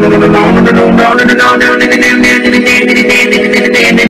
no, no, no, no.